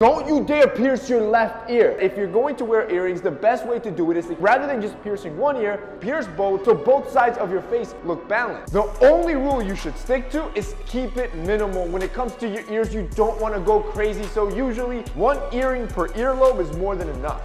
Don't you dare pierce your left ear. If you're going to wear earrings, the best way to do it is rather than just piercing one ear, pierce both so both sides of your face look balanced. The only rule you should stick to is keep it minimal. When it comes to your ears, you don't want to go crazy. So usually one earring per earlobe is more than enough.